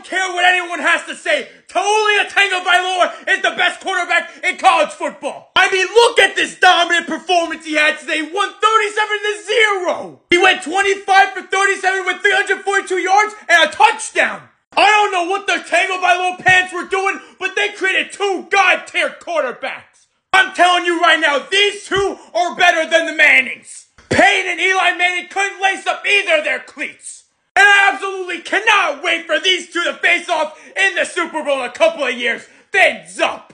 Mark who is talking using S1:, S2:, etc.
S1: don't care what anyone has to say. Taulia Tagovailoa is the best quarterback in college football. I mean, look at this dominant performance he had today. He won 37 to 0. He went 25 for 37 with 342 yards and a touchdown. I don't know what the Tagovailoa pants were doing, but they created two god-tier quarterbacks. I'm telling you right now, these two are better than the Mannings. Peyton and Eli Manning couldn't lace up either of their cleats. And I absolutely cannot wait for these two to face off in the Super Bowl in a couple of years. Fins up!